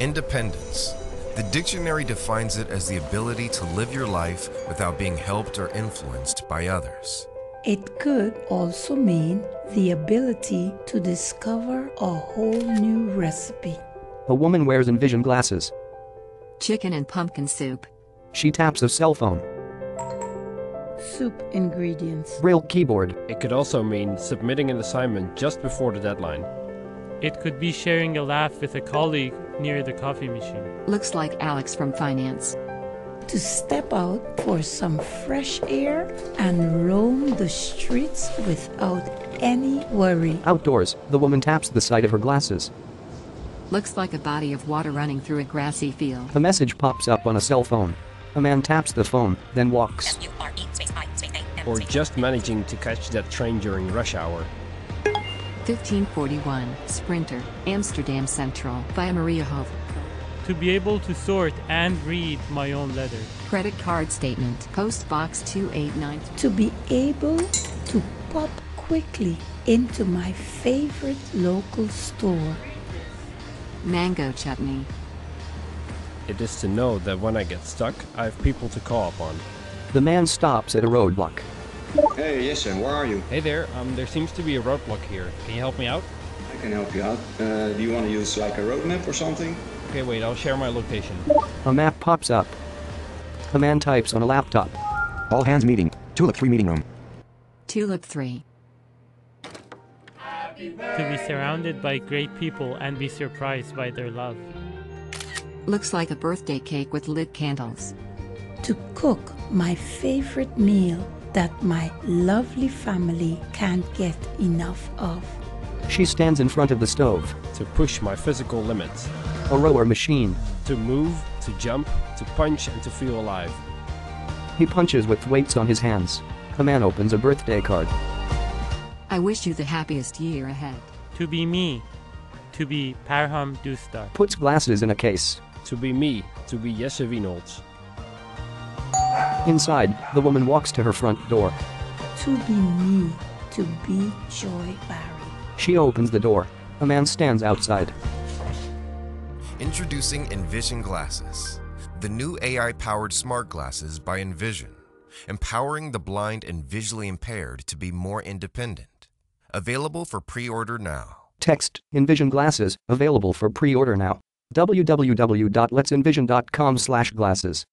Independence. The dictionary defines it as the ability to live your life without being helped or influenced by others. It could also mean the ability to discover a whole new recipe. A woman wears Envision glasses. Chicken and pumpkin soup. She taps a cell phone. Soup ingredients. Braille keyboard. It could also mean submitting an assignment just before the deadline. It could be sharing a laugh with a colleague near the coffee machine. Looks like Alex from finance. To step out for some fresh air and roam the streets without any worry. Outdoors, the woman taps the side of her glasses. Looks like a body of water running through a grassy field. A message pops up on a cell phone. A man taps the phone, then walks. Or just managing to catch that train during rush hour. 1541, Sprinter, Amsterdam Central, via Mariahof. To be able to sort and read my own letter. Credit card statement, Post Box 289. To be able to pop quickly into my favorite local store. Mango chutney. It is to know that when I get stuck, I have people to call upon. The man stops at a roadblock. Hey, yes, sir. Where are you? Hey there, um, there seems to be a roadblock here. Can you help me out? I can help you out. Uh, do you want to use like a road map or something? Okay, wait, I'll share my location. A map pops up. A man types on a laptop. All hands meeting. Tulip 3 meeting room. Tulip 3. To be surrounded by great people and be surprised by their love. Looks like a birthday cake with lit candles. To cook my favorite meal that my lovely family can't get enough of. She stands in front of the stove. To push my physical limits. A rower machine. To move, to jump, to punch, and to feel alive. He punches with weights on his hands. A man opens a birthday card. I wish you the happiest year ahead. To be me. To be Parham Dustar. Puts glasses in a case. To be me, to be Jesse Wienholz. Inside, the woman walks to her front door. To be me. To be Joy Barry. She opens the door. A man stands outside. Introducing Envision Glasses, the new AI powered smart glasses by Envision, empowering the blind and visually impaired to be more independent. Available for pre order now. Text Envision glasses available for pre-order now. www.letsenvision.com/glasses